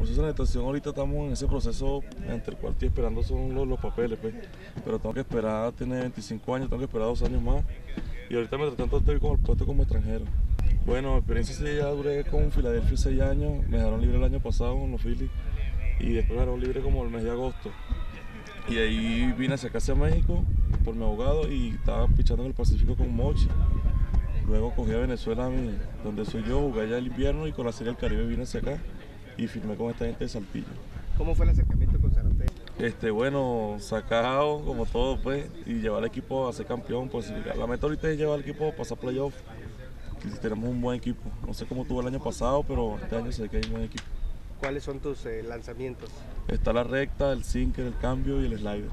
proceso de natación ahorita estamos en ese proceso entre el cual estoy esperando son los, papeles, pues. Pero tengo que esperar, tiene 25 años, tengo que esperar dos años más. Y ahorita mientras tanto estoy como el puesto como extranjero. Bueno, mi experiencia sí, ya duré con Filadelfia seis años, me dejaron libre el año pasado con los Phillies y después me dejaron libre como el mes de agosto. Y ahí vine hacia acá, hacia México, por mi abogado y estaba pichando en el Pacífico con Mochi. Luego cogí a Venezuela, donde soy yo, jugué allá el invierno y con la Serie del Caribe vine hacia acá y firmé con esta gente de Saltillo. ¿Cómo fue el acercamiento con Zarate? Este, bueno, sacado como todo, pues, y llevar al equipo a ser campeón, pues, la meta ahorita es llevar al equipo a pasar playoff. Tenemos un buen equipo. No sé cómo tuvo el año pasado, pero este año sé que hay un buen equipo. ¿Cuáles son tus eh, lanzamientos? Está la recta, el sinker, el cambio y el slider.